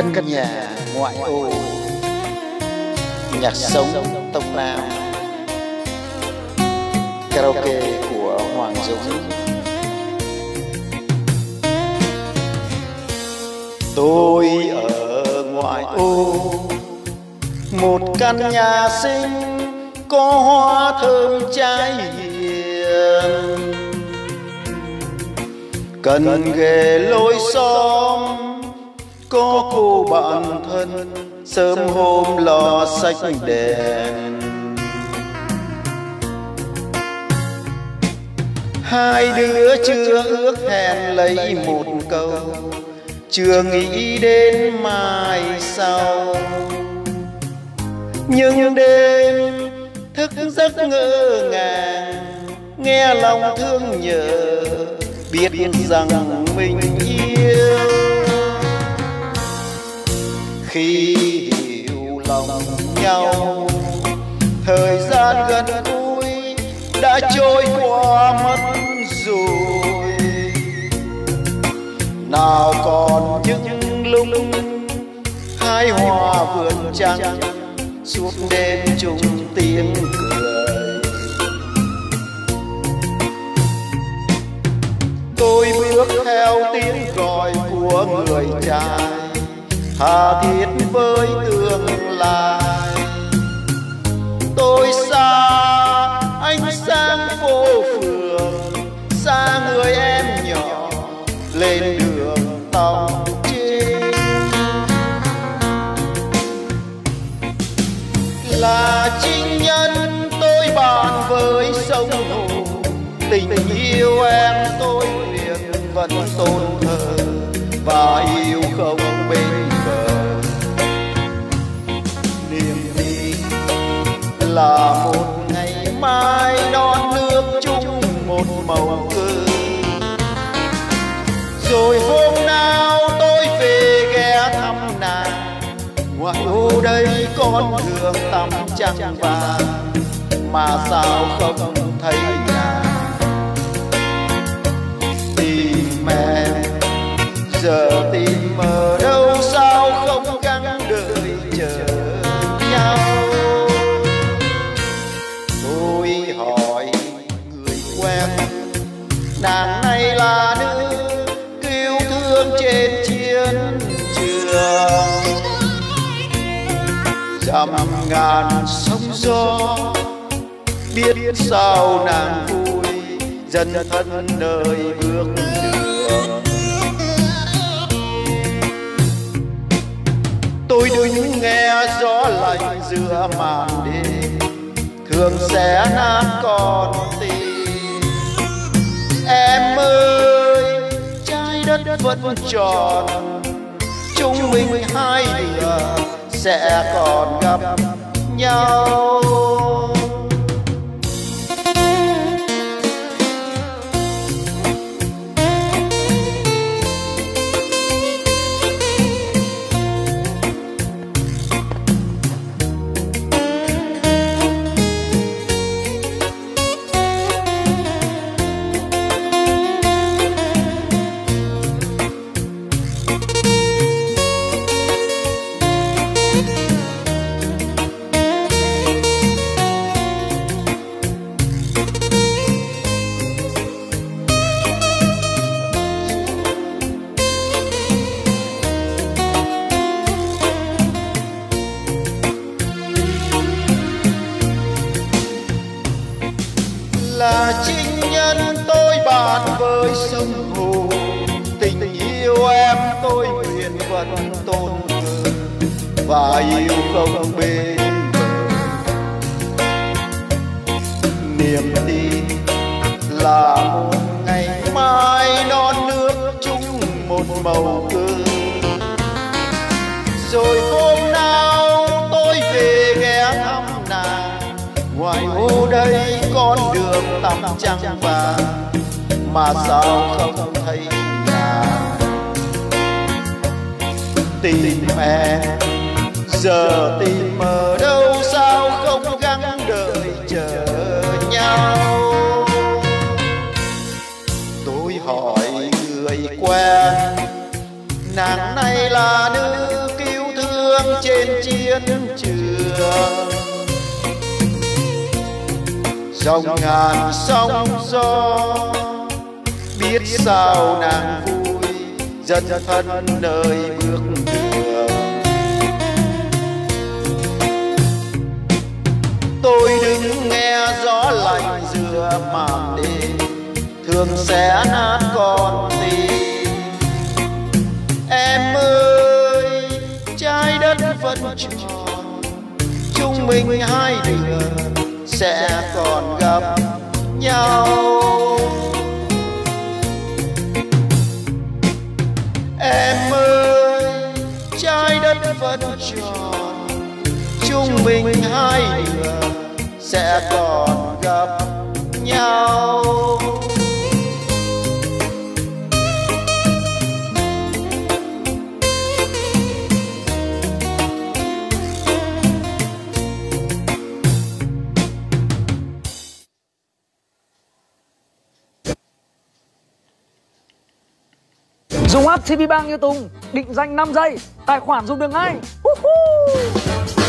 căn căn nhà, ngoại ô. Nhạc sống tông lao karaoke của hoàng dũng. Tôi ở ngoại ô. Một căn nhà xinh, có hoa thơm trái hiền. Cần ghề lối xóm có cô bạn thân, sớm hôm lo sách đèn. Hai đứa chưa ước hẹn lấy một câu, chưa nghĩ đến mai sau. Nhưng đêm thức giấc ngỡ ngàng, nghe lòng thương nhớ, biết rằng mình yêu khi hiểu lòng nhau. Thời gian gần gũi đã trôi qua mất rồi. Nào còn những lúc hai hoa vườn trăng, suốt đêm chung tiếng cười. Tôi bước theo tiếng gọi của người trai tha thiết với tương lai. Tôi xa anh sang phố phường xa người em nhỏ lên đường tàu trên là chính nhân tôi bàn với sông hồ tình yêu em tôi nguyện vẫn tôn thờ và yêu không là một ngày mai non nước chung một màu cờ rồi hôm nào tôi về ghé thăm nàng ngoài ô đây con đường tắm trăng vàng. Mà sao không thấy ngàn sóng gió, biết sao nàng vui, dân thân nơi bước đường. Tôi đứng nghe gió lạnh giữa màn đêm, thường sẽ nát con tim. Em ơi, trái đất vẫn tròn, chúng mình hai đường sẽ còn gặp nhau. Vẫn tôn thờ và yêu không bên bờ. Niềm tin là một ngày mai non nước chung một màu cờ rồi hôm nào tôi về ghé thăm nàng, ngoài ô đây con đường tắm trăng vàng. Mà sao không thấy tìm em giờ tìm ở đâu, sao không gắng đợi chờ nhau? Tôi hỏi người quen, nàng này là nữ trên chiến trường. Dòng ngàn sóng gió, biết sao nàng vui dân thân nơi bước đường. Tôi đứng nghe gió lạnh dừa màn đêm, thường sẽ nát con tim. Em ơi, trái đất vẫn tròn, chúng mình hai đứa sẽ còn gặp nhau. Mình hai người sẽ còn gặp nhau Dùng app TV Bang như Tùng, định danh 5 giây, tài khoản dùng được ngay. Uh-huh.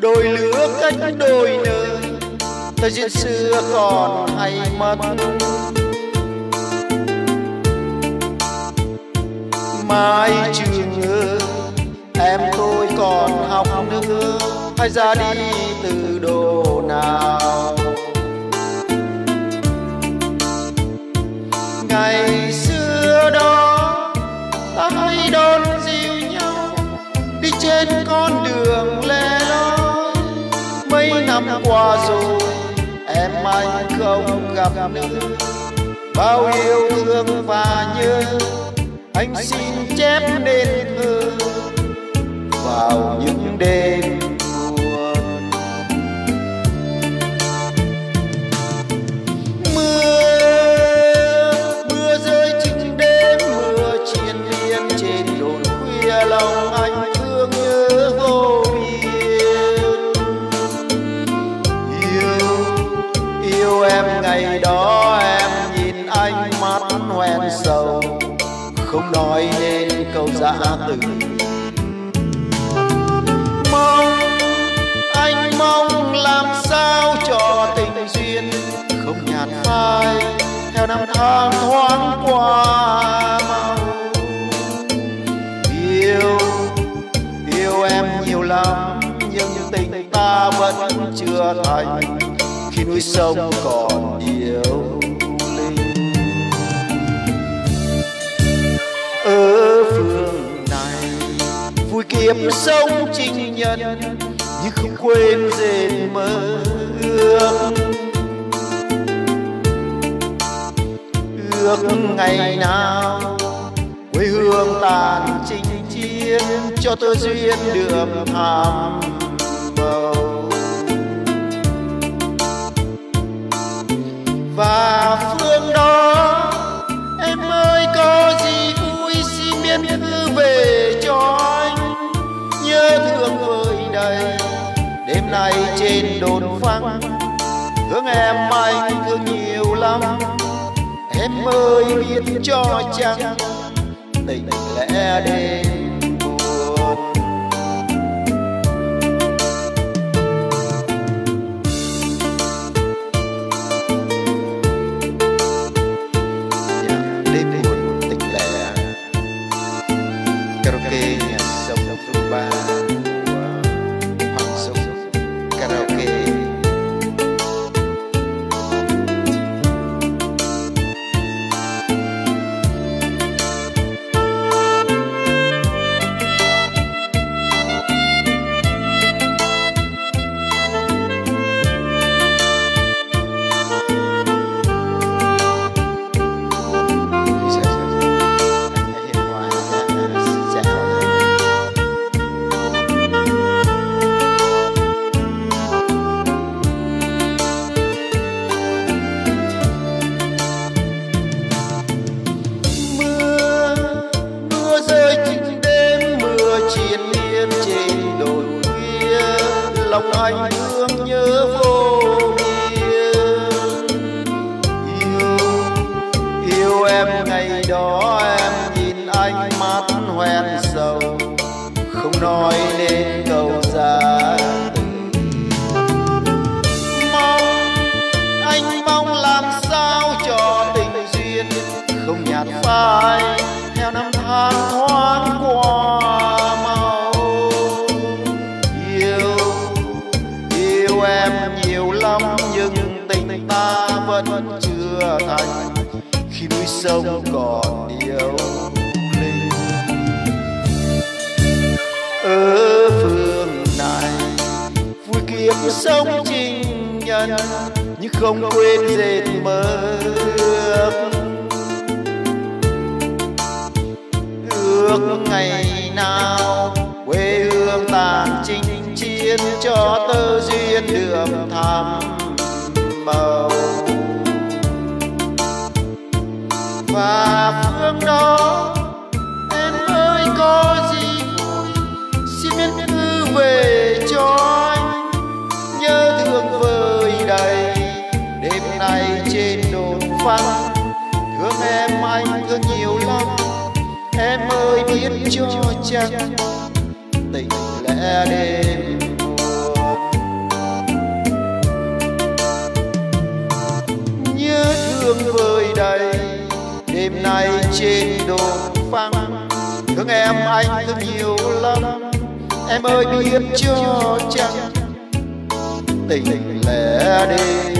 Đôi lứa cách đôi nơi thời duyên xưa còn hay mất. Mai trường ơi em tôi còn học nữa, hay ra đi từ đồ nào? Ngày xưa đó, ta hay đón dịu nhau, đi trên con đường qua rồi, em anh không gặp nữa bao yêu thương và nhớ, anh xin chép nên thơ vào những đêm đã từng mong anh mong làm sao cho tình duyên không nhạt phai theo năm tháng thoáng qua mau. Yêu yêu em nhiều lắm, nhưng tình ta vẫn chưa thành. Khi núi sông còn vui kiếp sống trinh nhân, nhưng không quên dệt mơ ước. Ước ngày nào, quê hương tàn chinh chiến, cho tơ duyên đường thảm bầu. Và nay trên đồn phăng. Thương em anh thương nhiều lắm, em ơi biết cho chăng, tình lẽ đêm nói nên câu xa. Mong anh mong làm sao cho tình duyên không nhạt phai. Sống trinh nhân, nhưng không quên dệt mơ ước. Ước ngày nào quê hương tàn chinh chiến cho tơ duyên đường thắm màu. Và phương đó, em ơi, có gì biết cho chắc tình lẽ đêm buồn. Nhớ thương vơi đầy đêm nay trên đồn phăng. Thương em anh thương nhiều lắm. Em ơi, biết cho chắc tình lẽ đêm